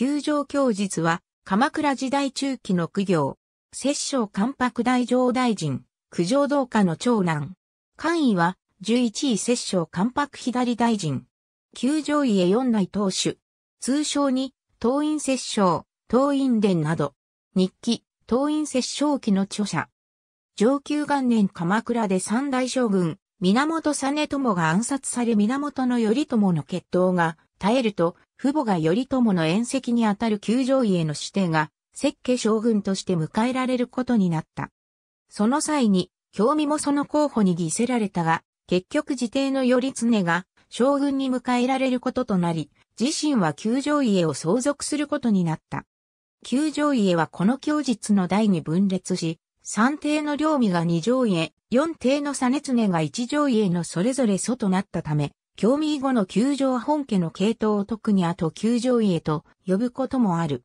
九条教実は、鎌倉時代中期の苦行。摂政関白大乗大臣、九条道家の長男。官位は、11位摂政関白左大臣。九条家四代当主。通称に、東院摂政、東院伝など。日記、東院摂政記の著者。上級元年鎌倉で三大将軍、源実朝が暗殺され源頼朝の決闘が絶えると、父母が頼朝の縁石にあたる九条家の指定が、石家将軍として迎えられることになった。その際に、興味もその候補に偽せられたが、結局自邸の頼常が将軍に迎えられることとなり、自身は九条家を相続することになった。九条家はこの供実の代に分裂し、三帝の領味が二条家、四帝の実常が一条家のそれぞれ祖となったため、興味後の九条本家の系統を特に後九条家と呼ぶこともある。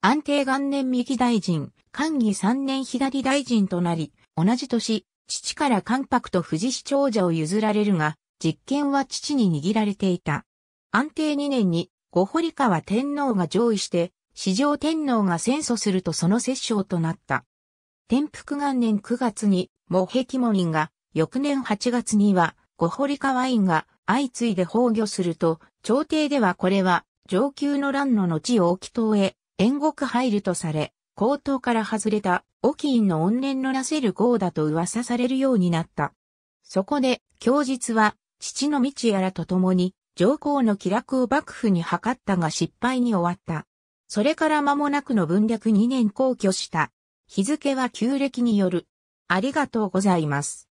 安定元年右大臣、官義三年左大臣となり、同じ年、父から関白と富士市長者を譲られるが、実権は父に握られていた。安定二年に、五堀川天皇が上位して、史上天皇が戦争するとその摂政となった。天福元年9月に、モヘキモリンが、翌年8月には、五堀川院が相次いで崩御すると、朝廷ではこれは、上級の乱の後大木島へ、援国入るとされ、高等から外れた、沖院の怨念のなせる号だと噂されるようになった。そこで、供述は、父の道やらと共に、上皇の気楽を幕府に図ったが失敗に終わった。それから間もなくの分略2年皇居した。日付は旧暦による。ありがとうございます。